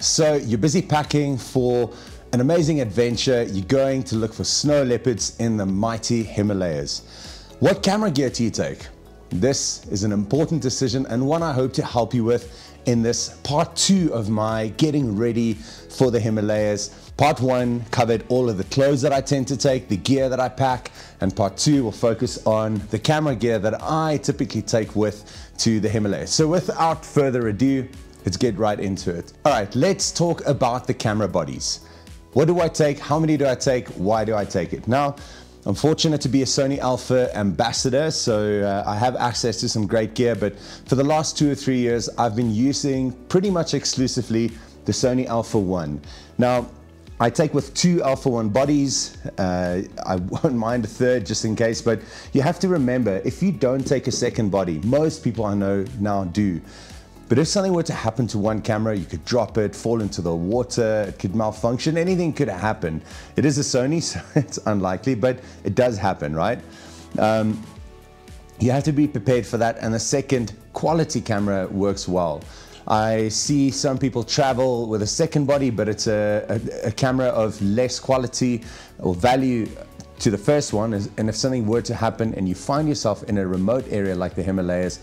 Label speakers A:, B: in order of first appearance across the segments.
A: so you're busy packing for an amazing adventure. You're going to look for snow leopards in the mighty Himalayas. What camera gear do you take? This is an important decision and one I hope to help you with in this part two of my getting ready for the Himalayas. Part one covered all of the clothes that I tend to take, the gear that I pack, and part two will focus on the camera gear that I typically take with to the Himalayas. So without further ado, let's get right into it. All right, let's talk about the camera bodies. What do I take? How many do I take? Why do I take it? Now, I'm fortunate to be a Sony Alpha ambassador, so uh, I have access to some great gear, but for the last two or three years, I've been using pretty much exclusively the Sony Alpha 1. Now, I take with two Alpha 1 bodies. Uh, I won't mind a third just in case, but you have to remember if you don't take a second body, most people I know now do. But if something were to happen to one camera, you could drop it, fall into the water, it could malfunction, anything could happen. It is a Sony, so it's unlikely, but it does happen, right? Um, you have to be prepared for that. And the second, quality camera works well. I see some people travel with a second body, but it's a, a, a camera of less quality or value to the first one. And if something were to happen and you find yourself in a remote area like the Himalayas,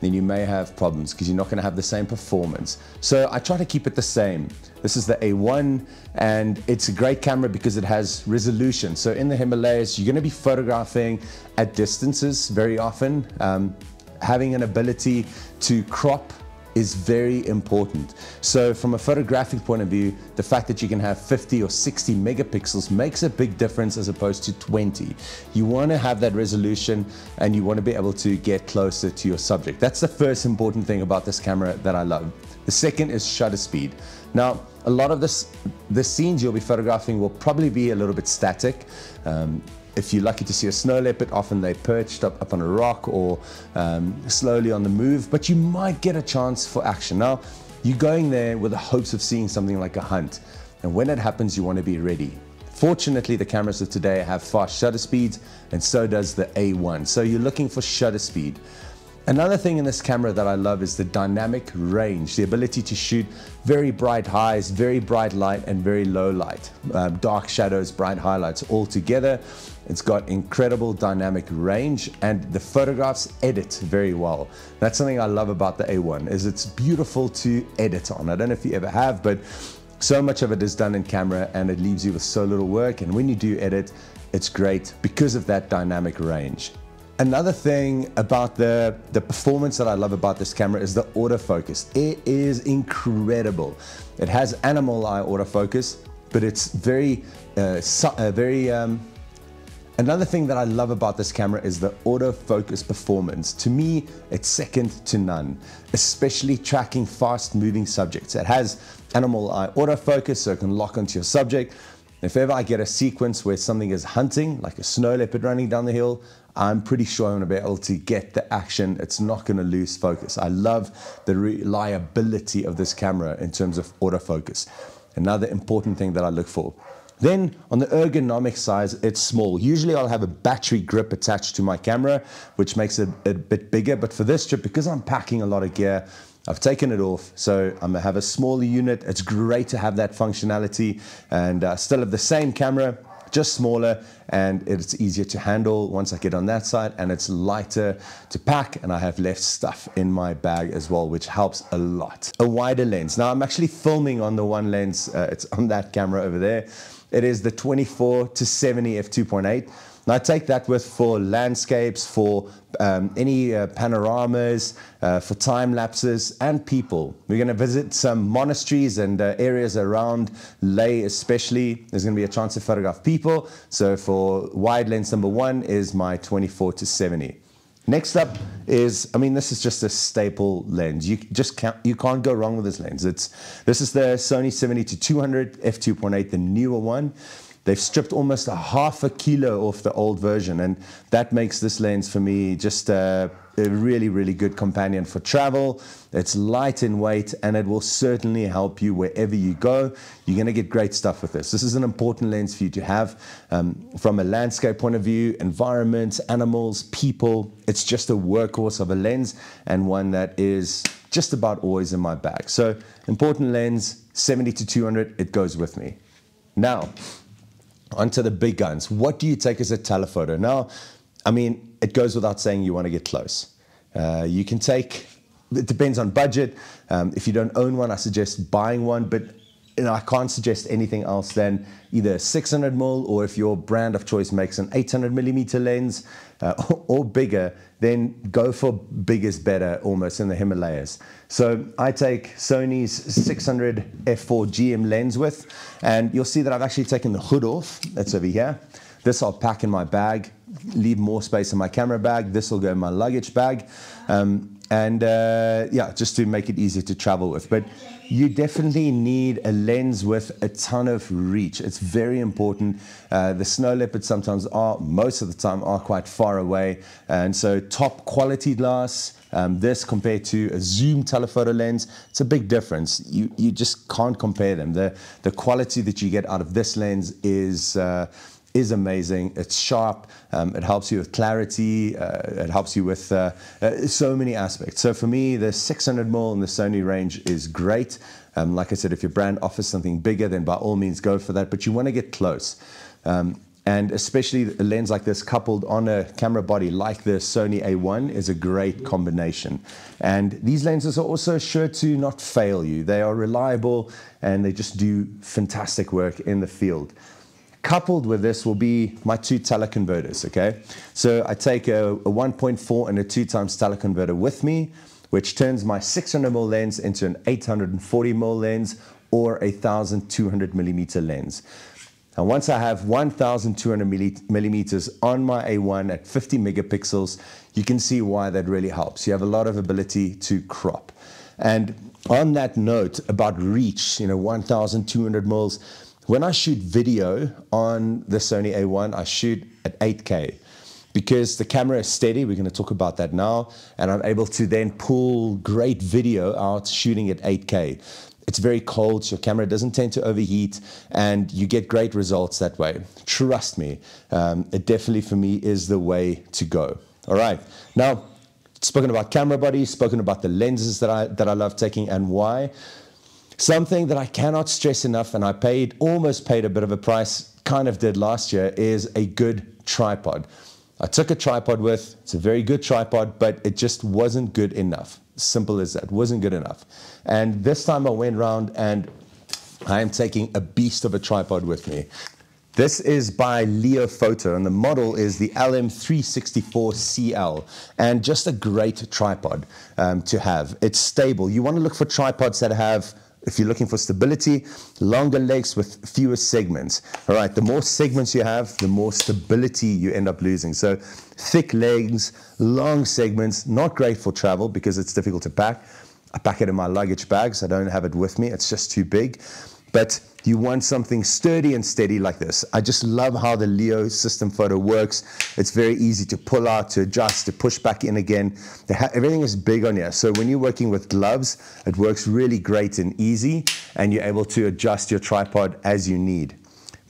A: then you may have problems because you're not going to have the same performance. So I try to keep it the same. This is the A1 and it's a great camera because it has resolution. So in the Himalayas, you're going to be photographing at distances very often. Um, having an ability to crop is very important. So from a photographic point of view, the fact that you can have 50 or 60 megapixels makes a big difference as opposed to 20. You want to have that resolution and you want to be able to get closer to your subject. That's the first important thing about this camera that I love. The second is shutter speed. Now, a lot of this, the scenes you'll be photographing will probably be a little bit static. Um, if you're lucky to see a snow leopard, often they're perched up, up on a rock or um, slowly on the move, but you might get a chance for action. Now, you're going there with the hopes of seeing something like a hunt. And when it happens, you want to be ready. Fortunately, the cameras of today have fast shutter speeds, and so does the A1. So you're looking for shutter speed. Another thing in this camera that I love is the dynamic range, the ability to shoot very bright highs, very bright light, and very low light. Um, dark shadows, bright highlights all together. It's got incredible dynamic range and the photographs edit very well. That's something I love about the A1 is it's beautiful to edit on. I don't know if you ever have, but so much of it is done in camera and it leaves you with so little work. And when you do edit, it's great because of that dynamic range. Another thing about the, the performance that I love about this camera is the autofocus. It is incredible. It has animal eye autofocus, but it's very, uh, uh, very, um, Another thing that I love about this camera is the autofocus performance. To me, it's second to none, especially tracking fast moving subjects. It has animal eye autofocus so it can lock onto your subject. If ever I get a sequence where something is hunting, like a snow leopard running down the hill, I'm pretty sure I'm going to be able to get the action. It's not going to lose focus. I love the reliability of this camera in terms of autofocus. Another important thing that I look for. Then on the ergonomic size, it's small. Usually I'll have a battery grip attached to my camera, which makes it a bit bigger. But for this trip, because I'm packing a lot of gear, I've taken it off, so I'm gonna have a smaller unit. It's great to have that functionality and uh, still have the same camera, just smaller and it's easier to handle once I get on that side and it's lighter to pack and I have left stuff in my bag as well which helps a lot. A wider lens. Now I'm actually filming on the one lens, uh, it's on that camera over there. It is the 24 to 70 f2.8. And I take that with for landscapes, for um, any uh, panoramas, uh, for time lapses, and people. We're going to visit some monasteries and uh, areas around Leh, especially. There's going to be a chance to photograph people. So for wide lens number one is my 24 to 70. Next up is, I mean, this is just a staple lens. You just can't, you can't go wrong with this lens. It's, this is the Sony 70 to 200 f2.8, the newer one. They've stripped almost a half a kilo off the old version, and that makes this lens for me just a, a really, really good companion for travel. It's light in weight, and it will certainly help you wherever you go. You're going to get great stuff with this. This is an important lens for you to have um, from a landscape point of view, environments, animals, people. It's just a workhorse of a lens, and one that is just about always in my bag. So important lens, 70 to 200, it goes with me. Now, onto the big guns. What do you take as a telephoto? Now, I mean, it goes without saying you want to get close. Uh, you can take, it depends on budget. Um, if you don't own one, I suggest buying one, but know, I can't suggest anything else than either 600 mil or if your brand of choice makes an 800 millimeter lens uh, or, bigger, then go for big is better almost in the Himalayas. So I take Sony's 600 f4 GM lens with, and you'll see that I've actually taken the hood off. That's over here. This I'll pack in my bag, leave more space in my camera bag. This will go in my luggage bag. Um, and uh, yeah, just to make it easier to travel with. But you definitely need a lens with a ton of reach. It's very important. Uh, the snow leopards sometimes are, most of the time, are quite far away. And so top quality glass, um, this compared to a zoom telephoto lens, it's a big difference. You, you just can't compare them. The, the quality that you get out of this lens is, uh, is amazing. It's sharp. Um, it helps you with clarity. Uh, it helps you with uh, uh, so many aspects. So for me, the 600 mm in the Sony range is great. Um, like I said, if your brand offers something bigger, then by all means go for that. But you want to get close. Um, and especially a lens like this coupled on a camera body like the Sony A1 is a great combination. And these lenses are also sure to not fail you. They are reliable and they just do fantastic work in the field. Coupled with this will be my two teleconverters, okay? So I take a, a 1.4 and a 2 times teleconverter with me, which turns my 600mm lens into an 840mm lens or a 1200mm lens. And once I have 1200 millimeters on my A1 at 50 megapixels, you can see why that really helps. You have a lot of ability to crop. And on that note about reach, you know, 1200 mils, when I shoot video on the Sony A1, I shoot at 8K because the camera is steady. We're going to talk about that now. And I'm able to then pull great video out shooting at 8K. It's very cold, so your camera doesn't tend to overheat, and you get great results that way. Trust me, um, it definitely for me is the way to go. All right, now spoken about camera bodies, spoken about the lenses that I that I love taking and why. Something that I cannot stress enough, and I paid almost paid a bit of a price, kind of did last year, is a good tripod. I took a tripod with, it's a very good tripod, but it just wasn't good enough. Simple as that, wasn't good enough. And this time I went around and I am taking a beast of a tripod with me. This is by Leofoto, and the model is the LM364CL, and just a great tripod um, to have. It's stable. You want to look for tripods that have if you're looking for stability, longer legs with fewer segments. All right, the more segments you have, the more stability you end up losing. So thick legs, long segments, not great for travel because it's difficult to pack. I pack it in my luggage bags. I don't have it with me. It's just too big. But you want something sturdy and steady like this. I just love how the Leo system photo works. It's very easy to pull out, to adjust, to push back in again. everything is big on here. So when you're working with gloves, it works really great and easy, and you're able to adjust your tripod as you need.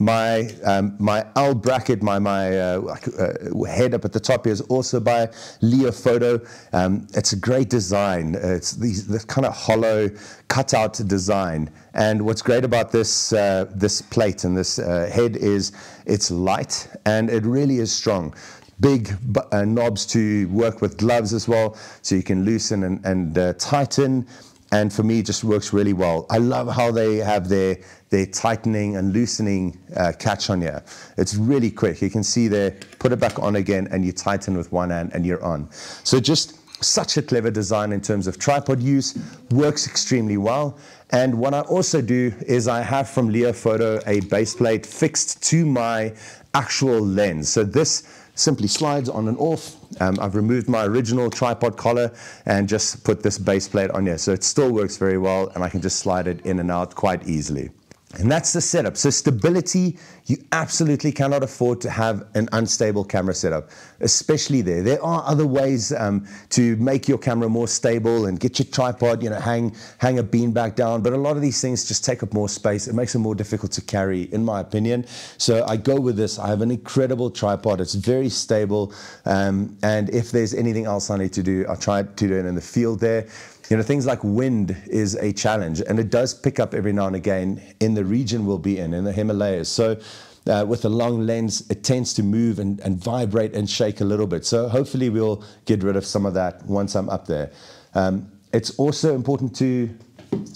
A: My, um, my L bracket, my, my uh, uh, head up at the top here is also by Leofoto. Um, it's a great design. It's these, this kind of hollow cutout design. And what's great about this, uh, this plate and this uh, head is it's light and it really is strong big uh, knobs to work with gloves as well, so you can loosen and, and uh, tighten and for me it just works really well. I love how they have their their tightening and loosening uh, catch on here. It's really quick. You can see there, put it back on again and you tighten with one hand and you're on. So just such a clever design in terms of tripod use, works extremely well. And what I also do is I have from Leofoto a base plate fixed to my actual lens. So this simply slides on and off. Um, I've removed my original tripod collar and just put this base plate on here. So it still works very well and I can just slide it in and out quite easily. And that's the setup. So stability, you absolutely cannot afford to have an unstable camera setup, especially there. There are other ways um, to make your camera more stable and get your tripod, you know, hang, hang a bean back down. But a lot of these things just take up more space. It makes it more difficult to carry, in my opinion. So I go with this. I have an incredible tripod. It's very stable. Um, and if there's anything else I need to do, I'll try to do it in the field there. You know, things like wind is a challenge, and it does pick up every now and again in the region we'll be in, in the Himalayas. So, uh, with a long lens, it tends to move and, and vibrate and shake a little bit. So, hopefully, we'll get rid of some of that once I'm up there. Um, it's also important to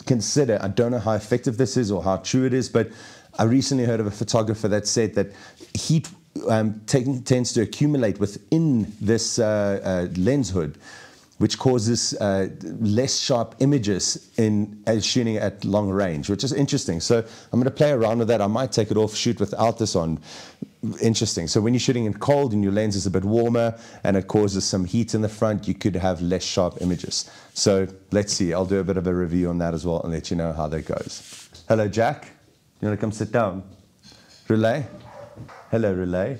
A: consider, I don't know how effective this is or how true it is, but I recently heard of a photographer that said that heat um, tends to accumulate within this uh, uh, lens hood which causes uh, less sharp images in as shooting at long range, which is interesting. So I'm going to play around with that. I might take it off, shoot without this on. Interesting. So when you're shooting in cold and your lens is a bit warmer and it causes some heat in the front, you could have less sharp images. So let's see. I'll do a bit of a review on that as well and let you know how that goes. Hello, Jack. You want to come sit down? Relay. Hello, Relay.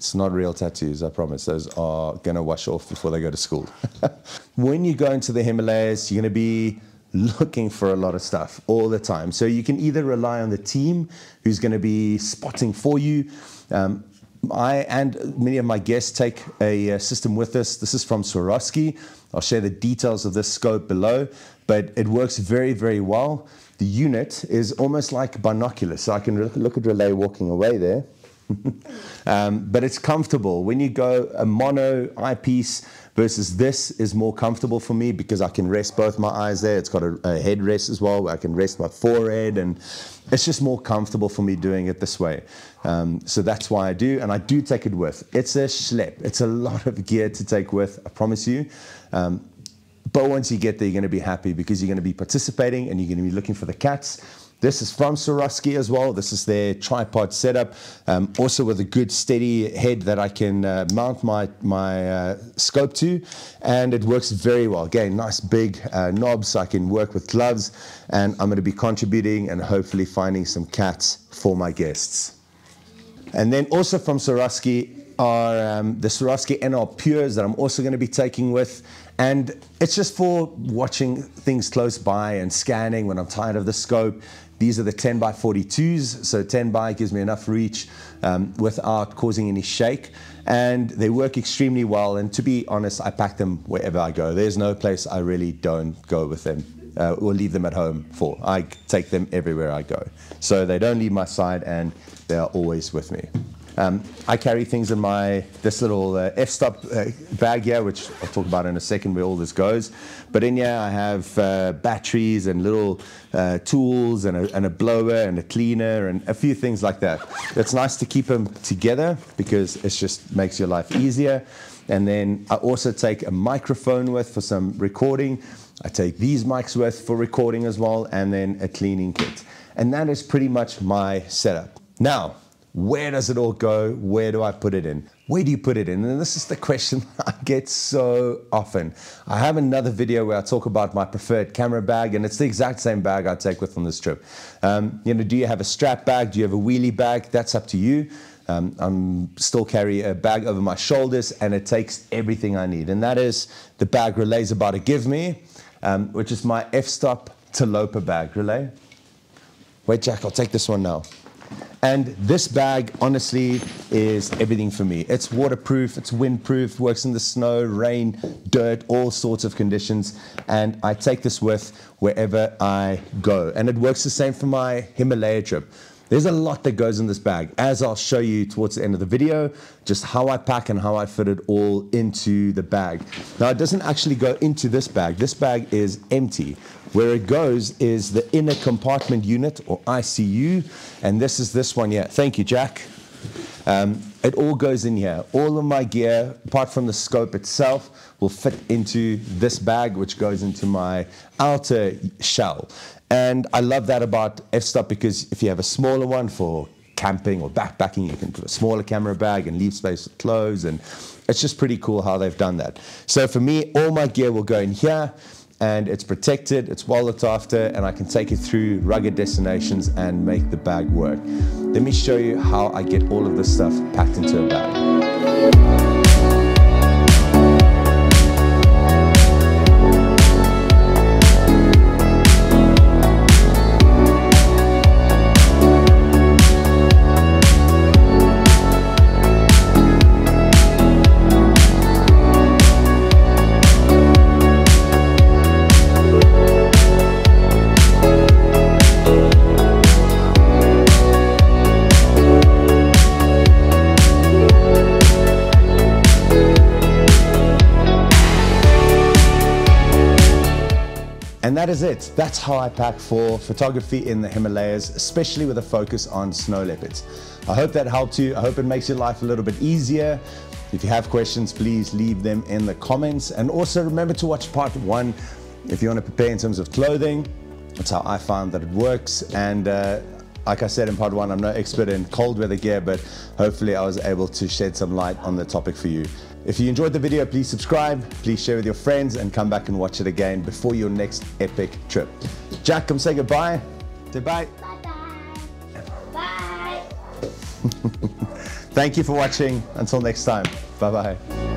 A: It's not real tattoos, I promise. Those are going to wash off before they go to school. when you go into the Himalayas, you're going to be looking for a lot of stuff all the time. So you can either rely on the team who's going to be spotting for you. Um, I and many of my guests take a, a system with us. This is from Swarovski. I'll share the details of this scope below, but it works very, very well. The unit is almost like binoculars. So I can look at Relay walking away there. um, but it's comfortable. When you go a mono eyepiece versus this is more comfortable for me because I can rest both my eyes there. It's got a, a headrest as well. where I can rest my forehead and it's just more comfortable for me doing it this way. Um, so that's why I do, and I do take it with. It's a schlep. It's a lot of gear to take with, I promise you. Um, but once you get there, you're going to be happy because you're going to be participating and you're going to be looking for the cats. This is from Swarovski as well. This is their tripod setup, um, also with a good steady head that I can uh, mount my, my uh, scope to, and it works very well. Again, nice big uh, knobs so I can work with gloves, and I'm going to be contributing and hopefully finding some cats for my guests. And then also from Swarovski are um, the Swarovski NL Pures that I'm also going to be taking with. And it's just for watching things close by and scanning when I'm tired of the scope. These are the 10 by 42s, so 10 by gives me enough reach um, without causing any shake. And they work extremely well. And to be honest, I pack them wherever I go. There's no place I really don't go with them uh, or leave them at home for. I take them everywhere I go. So they don't leave my side and they are always with me. Um, I carry things in my this little uh, f-stop uh, bag here, which I'll talk about in a second where all this goes. But in here I have uh, batteries and little uh, tools and a, and a, blower and a cleaner and a few things like that. It's nice to keep them together because it just makes your life easier. And then I also take a microphone with for some recording. I take these mics with for recording as well, and then a cleaning kit. And that is pretty much my setup. Now, where does it all go? Where do I put it in? Where do you put it in? And this is the question I get so often. I have another video where I talk about my preferred camera bag, and it's the exact same bag I take with on this trip. Um, you know, do you have a strap bag? Do you have a wheelie bag? That's up to you. Um, I'm still carry a bag over my shoulders, and it takes everything I need. And that is the bag Relay's about to give me, um, which is my f-stop Tilopa bag. Relay? Wait, Jack, I'll take this one now. And this bag, honestly, is everything for me. It's waterproof, it's windproof, works in the snow, rain, dirt, all sorts of conditions. And I take this with wherever I go. And it works the same for my Himalaya trip. There's a lot that goes in this bag, as I'll show you towards the end of the video, just how I pack and how I fit it all into the bag. Now, it doesn't actually go into this bag. This bag is empty. Where it goes is the inner compartment unit, or ICU, and this is this one here. Thank you, Jack. Um, it all goes in here. All of my gear, apart from the scope itself, will fit into this bag, which goes into my outer shell. And I love that about f-stop because if you have a smaller one for camping or backpacking, you can put a smaller camera bag and leave space for clothes. And it's just pretty cool how they've done that. So for me, all my gear will go in here and it's protected, it's well looked after, and I can take it through rugged destinations and make the bag work. Let me show you how I get all of this stuff packed into a bag. And that is it. That's how I pack for photography in the Himalayas, especially with a focus on snow leopards. I hope that helped you. I hope it makes your life a little bit easier. If you have questions, please leave them in the comments. And also remember to watch part one if you want to prepare in terms of clothing. That's how I found that it works. And uh, like I said in part one, I'm no expert in cold weather gear, but hopefully I was able to shed some light on the topic for you. If you enjoyed the video, please subscribe, please share with your friends, and come back and watch it again before your next epic trip. Jack, come say goodbye. Say bye.
B: Bye-bye. Bye.
A: Thank you for watching. Until next time. Bye bye.